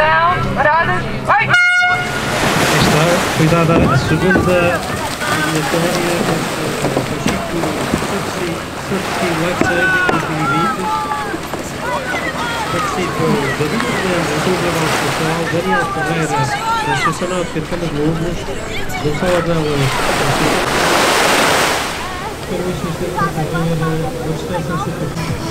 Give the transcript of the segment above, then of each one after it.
atenção, paradas, vai! Está, foi dada a segunda eliminatória do Chico Surfski Lifesaving 2020. Participam David Fernandes, do Trabalho Social, Daniel Ferreira, da Associação Náutica de Câmara de Lobos, Gonçalo Adelas, da Associação Serviços de Agricultura, da Assistência Superfície.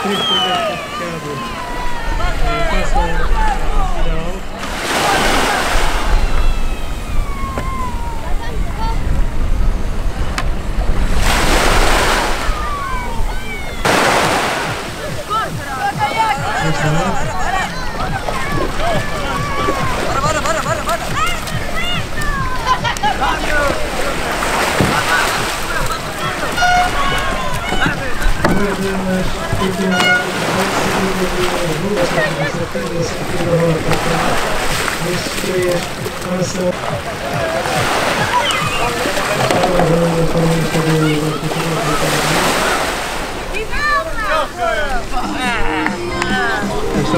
primeiro classificado é, passa à final. Bora, bora, bora, bora! Vamos! Vamos! Está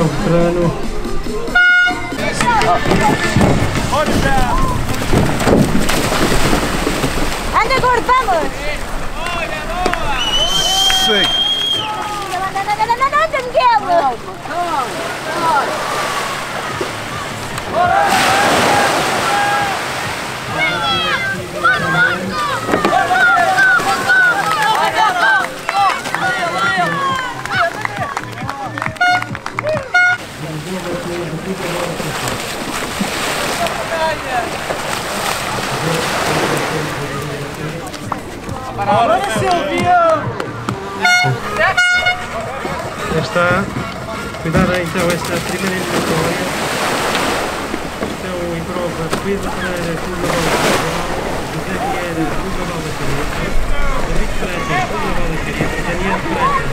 ucrano. Anda, gordo, vamos! Sick. Banguelo! Calma, calma, Agora se ouvia! Está. Cuidado então esta primeira eliminatória. Estão em prova Pedro Pereira, Cunha Bola José Vieira, Cunha Bola Careta, David Freitas, Cunha Bola Careta, Daniel Freitas,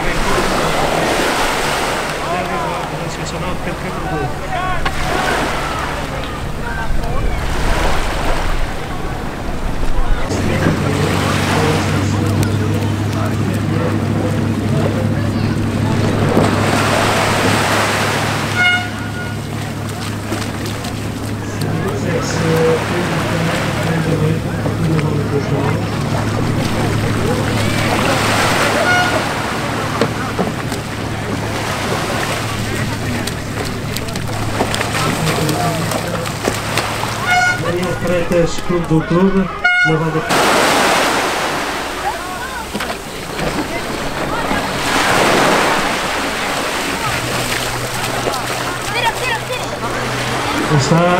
Rui Cunha Bola Careta, Daniel Vieira, Associação Náutica de Campo através do clube na banda. Está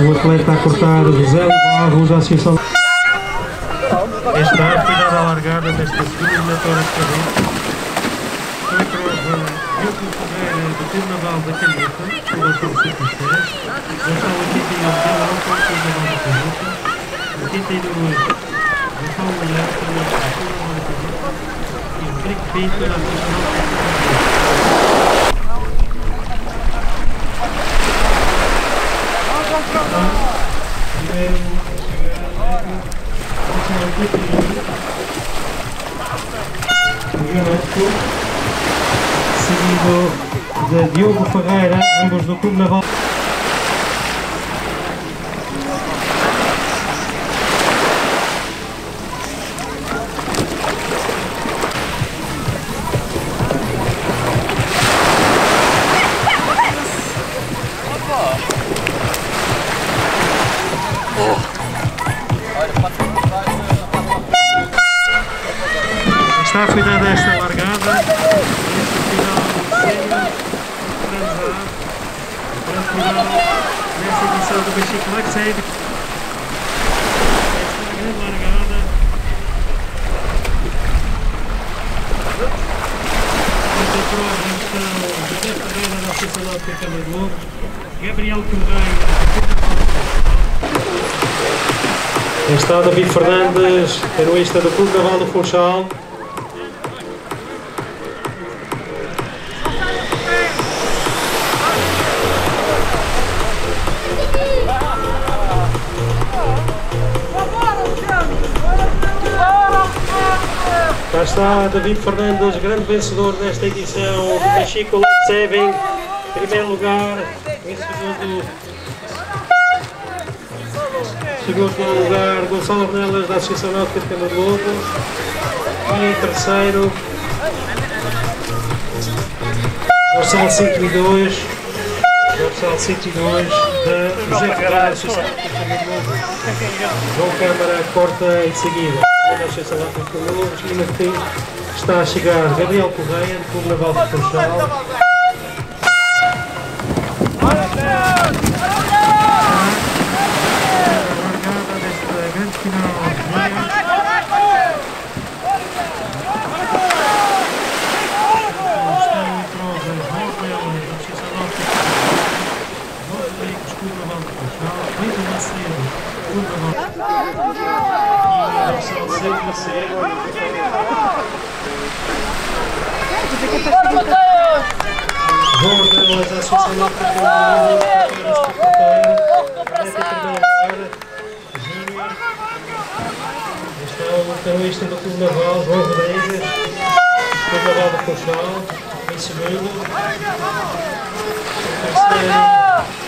o atleta a cortar o Zé Barros da Associação. Está é a final alargada desta segunda metade da carreira. que vous pouvez de Villenova à Wettelhofen pour retour sur Pixel. Ressort au TT Yonder à l'encontre de la Wettelhofen. Au TT Noé, ressort au Yard sur le Wettelhofen. Et break base de la Wettelhofen. Diogo Ferreira, ambos do Clube Naval. Nesta edição do Benfica Black Save. Esta grande largada. Nesta prova estão José Ferreira da Associação Náutica Câmara de Lobos, Gabriel Correia, Está David Fernandes, canoista do Clube Naval do Funchal. Cá está David Fernandes, grande vencedor nesta edição do Mexico Light Saving. Primeiro lugar, em segundo, segundo lugar Gonçalo Nelas da Associação Náutica de Cama de Lobos. E em terceiro, Gonçalo 102, Gonçalo 102 José Ferreira da de Lobos. João Câmara corta em seguida. Da Associação Náutica de Cama de Lobos e fim está a chegar Gabriel Correia, do Naval de Funchal. largada desta grande final de meia. Estão em prova João Reis, da Associação Náutica João Rodrigues, Clube Naval de Funchal, Rita Macedo, Clube Naval e Gonçalo Seco Macedo. João Ordelas, da Associação Meta primeiro lugar, Júnior. Está o canoista do Clube Naval, João Rodrigues, Clube Naval do Funchal, em segundo. Em terceiro,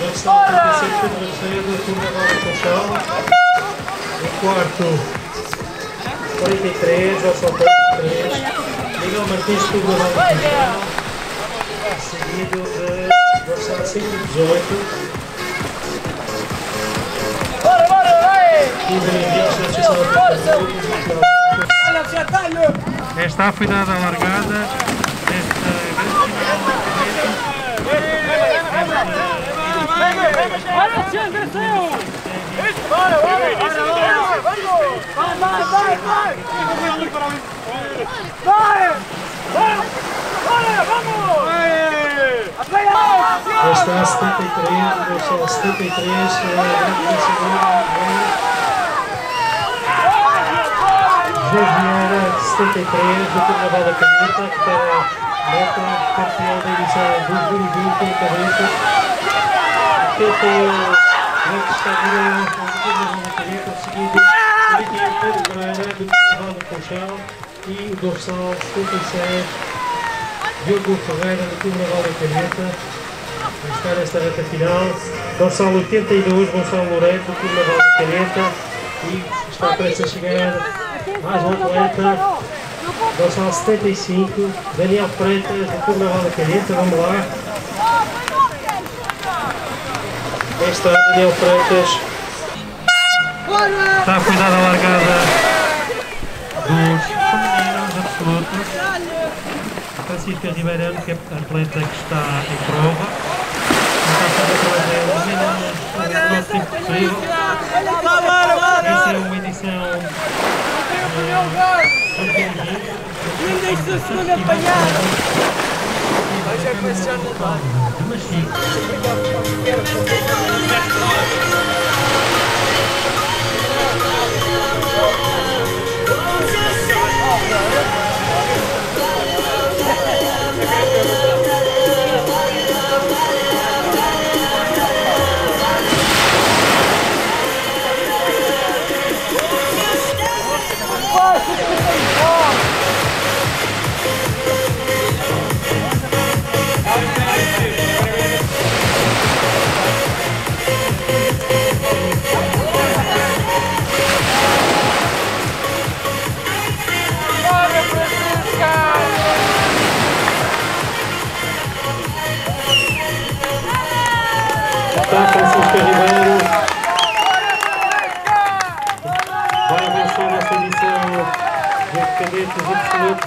Gonçalo 35, Pedro Macedo, Clube Naval do Funchal. Em quarto, 43, Gonçalo 43. Miguel Martins, Clube Naval do Funchal. Seguido de Gonçalo 118. Esta afinada largada desta grande Olha o Tiago, desceu! Bora, bora, bora! Vai, vai, vai, vai! Vai! Vai! Bora, vamos! A 73, Gonçalo 73, é a grande vencedora. José Vieira 73, do Carnaval da Caneta, que para meta campeão da edição 2020 com caneta. Que tem o Carnaval da Caneta, seguido Miguel Pedro Pereira, do Carnaval do Funchal e o dorsal 76, Diogo Ferreira, do Carnaval da Caneta. Vai estar nesta reta final. Gonçalo 82, Gonçalo Loureiro, do Clube Naval da Caneta. E está prestes a chegar mais um atleta. Gonçalo 75, Daniel Freitas, do Clube Naval da Caneta. Vamos lá. Aí está Daniel Freitas. Está a cuidar da largada dos. Francisca Ribeirão, que é a atleta que está em prova. Está a fazer a prova o nosso tempo possível. Esta é uma edição Nem deixe o segundo apanhar! Hoje é começar no bar. Mas sim.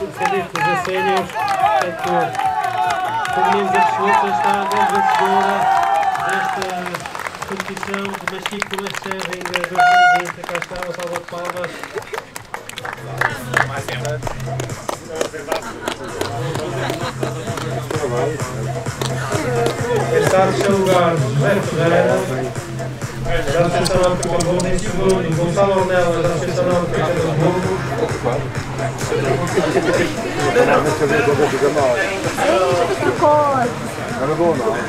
Absolutos, cadetes a sénios, portanto, femininos absolutos está a grande vencedora desta competição de Machico Serring 2020. Cá está, uma salva de palmas. Está no seu lugar José Ferreira, da Associação Náutica de Burgo, em segundo Gonçalo Ornella, da Associação Náutica de Burgo,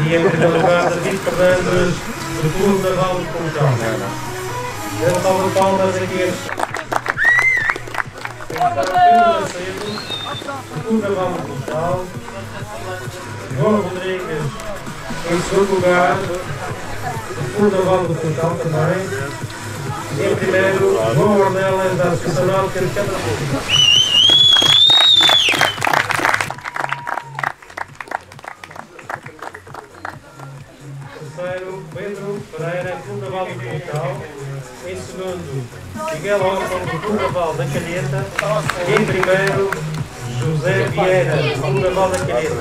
e em primeiro lugar David Fernandes, do Clube Naval de Pontão. Grande salva de palmas aqui a Pedro Macedo, do Clube Pontão. João Rodrigues, em segundo lugar, do Clube Naval de Pontão também. Em primeiro, João Ornelas, da Associação Náutica de Câmara Pública. Terceiro, Pedro Pereira, Clube Naval do Pontal. Em segundo, Miguel Orson, do Clube Naval da Calheta. Em primeiro, José Vieira, do Clube Naval da Calheta.